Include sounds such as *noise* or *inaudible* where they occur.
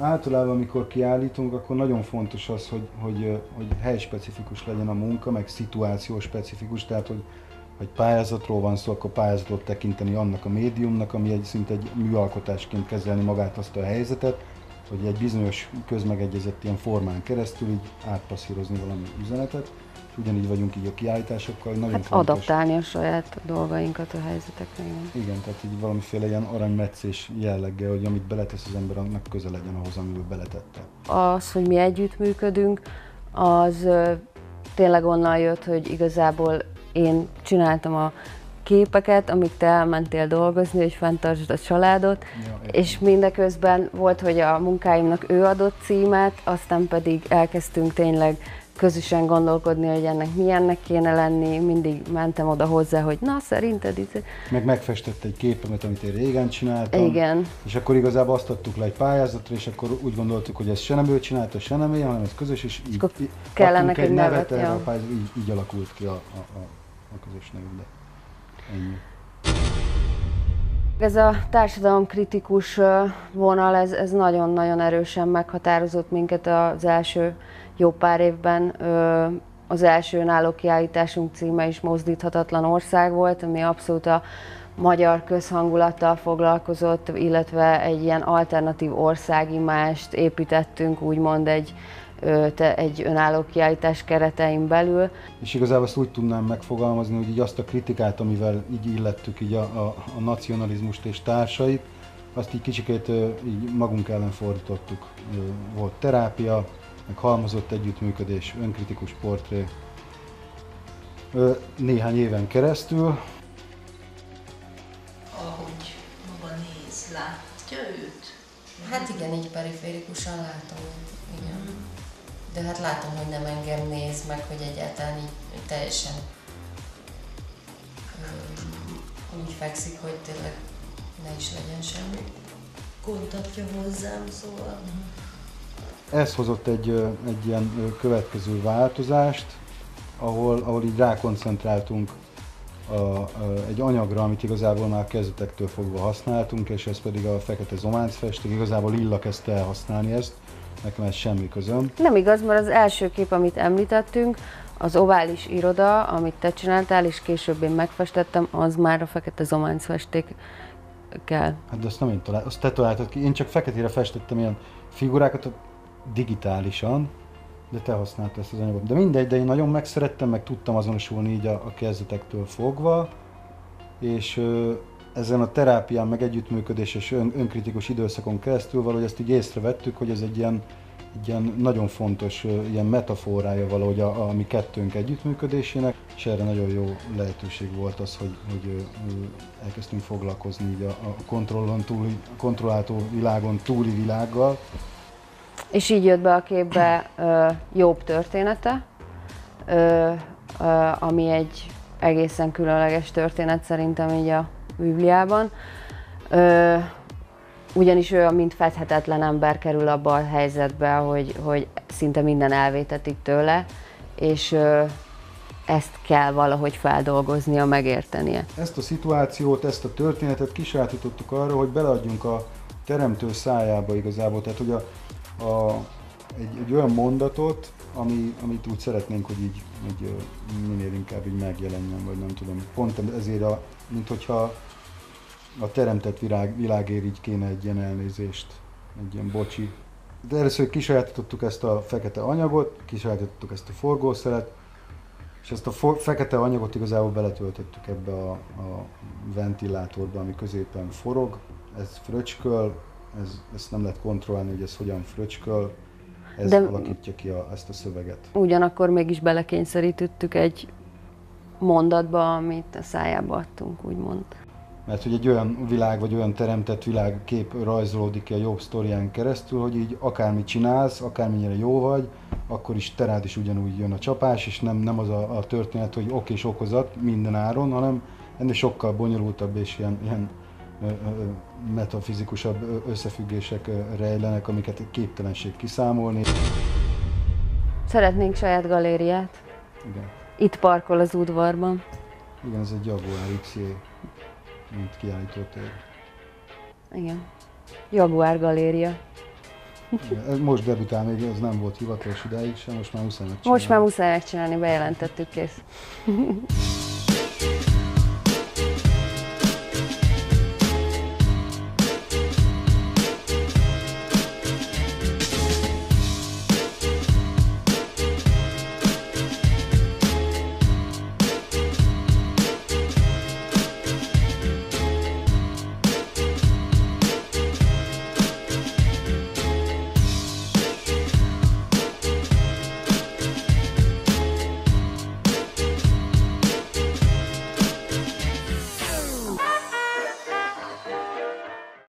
általában, amikor kiállítunk, akkor nagyon fontos az, hogy, hogy, hogy helyspecifikus legyen a munka, meg szituáció specifikus, tehát hogy vagy pályázatról van szó, akkor pályázatot tekinteni annak a médiumnak, ami egy szinte egy műalkotásként kezelni magát azt a helyzetet, hogy egy bizonyos közmegegyezett ilyen formán keresztül így átpasszírozni valami üzenetet. És ugyanígy vagyunk így a kiállításokkal. Nagyon hát fontos. adaptálni a saját dolgainkat a helyzetekre. Igen. igen, tehát így valamiféle ilyen aranymetszés jelleggel, hogy amit beletesz az ember, annak köze legyen ahhoz, amivel beletette. Az, hogy mi együttműködünk, az tényleg onnan jött, hogy igazából én csináltam a képeket, amíg te elmentél dolgozni, hogy fenntartsd a családot, ja, és mindeközben volt, hogy a munkáimnak ő adott címet, aztán pedig elkezdtünk tényleg közösen gondolkodni, hogy ennek milyennek kéne lenni, mindig mentem oda hozzá, hogy na, szerinted itt... Meg megfestett egy képemet, amit én régen csináltam. Igen. És akkor igazából azt adtuk le egy pályázatra, és akkor úgy gondoltuk, hogy ez se nem ő csinálta, se nem én, hanem ez közös, és így, így kell ennek egy nevet, nevet ja. a pályázat, így, így alakult ki a, a, a, a közös nevünk. Ennyi. Ez a társadalomkritikus vonal, ez, ez nagyon-nagyon erősen meghatározott minket az első jó pár évben. Az első önálló kiállításunk címe is Mozdíthatatlan ország volt, ami abszolút a magyar közhangulattal foglalkozott, illetve egy ilyen alternatív országimást építettünk, úgymond egy, egy önálló kiállítás keretein belül. És igazából azt úgy tudnám megfogalmazni, hogy így azt a kritikát, amivel így illettük így a, a, a nacionalizmust és társait, azt így kicsikét így magunk ellen fordítottuk. Volt terápia, meg halmozott együttműködés, önkritikus portré. Néhány éven keresztül. Ahogy maga néz, látja őt? Hát igen, így periférikusan látom, igen. De hát látom, hogy nem engem néz meg, hogy egyáltalán így teljesen úgy fekszik, hogy tényleg ne is legyen semmi. Kontaktja hozzám, szóval. Ez hozott egy, egy ilyen következő változást, ahol, ahol így rákoncentráltunk a, a, egy anyagra, amit igazából már kezdetektől fogva használtunk, és ez pedig a fekete zománcfesték. Igazából Lilla kezdte el használni ezt, nekem ez semmi közöm. Nem igaz, mert az első kép, amit említettünk, az ovális iroda, amit te csináltál, és később én megfestettem, az már a fekete zománcfesték kell. Hát de azt nem én találtam, azt te találtad ki. Én csak feketére festettem ilyen figurákat, digitálisan, de te használtad ezt az anyagot. De mindegy, de én nagyon megszerettem, meg tudtam azonosulni így a, a kezdetektől fogva, és ezen a terápián, meg együttműködéses ön, önkritikus időszakon keresztül valahogy ezt így észrevettük, hogy ez egy ilyen, egy ilyen nagyon fontos ilyen metaforája valahogy a, a mi kettőnk együttműködésének, és erre nagyon jó lehetőség volt az, hogy, hogy elkezdtünk foglalkozni így a, a kontrollon túli, kontrolláltó világon túli világgal, és így jött be a képbe Jobb története, ami egy egészen különleges történet szerintem így a Bibliában. Uh, ugyanis ő, mint fedhetetlen ember kerül abba a helyzetbe, hogy, hogy szinte minden elvétetik tőle, és uh, ezt kell valahogy feldolgoznia, megértenie. Ezt a szituációt, ezt a történetet kisátítottuk arra, hogy beleadjunk a teremtő szájába igazából. Tehát, hogy a, a, egy, egy olyan mondatot, ami, amit úgy szeretnénk, hogy így, így minél inkább így megjelenjen, vagy nem tudom. Pont ezért, a, mint hogyha a teremtett világ, világért így kéne egy ilyen elnézést, egy ilyen bocsi. De először kisajátítottuk ezt a fekete anyagot, kisajátítottuk ezt a forgószeret, és ezt a for- fekete anyagot igazából beletöltöttük ebbe a, a ventilátorba, ami középen forog, ez fröcsköl, ez, ezt nem lehet kontrollálni, hogy ez hogyan fröcsköl, ez De alakítja ki a, ezt a szöveget. Ugyanakkor mégis belekényszerítettük egy mondatba, amit a szájába adtunk, úgymond. Mert hogy egy olyan világ, vagy olyan teremtett világkép rajzolódik ki a jobb sztorián keresztül, hogy így akármit csinálsz, akármennyire jó vagy, akkor is terád is ugyanúgy jön a csapás, és nem, nem az a, a történet, hogy ok és okozat minden áron, hanem ennél sokkal bonyolultabb és ilyen, ilyen metafizikusabb összefüggések rejlenek, amiket képtelenség kiszámolni. Szeretnénk saját galériát. Igen. Itt parkol az udvarban. Igen, ez egy Jaguar XJ, mint kiállítótér. Igen. Jaguar galéria. Ez most debütál, még az nem volt hivatalos idáig sem, most már muszáj megcsinálni. Most már muszáj megcsinálni, bejelentettük, kész. *laughs*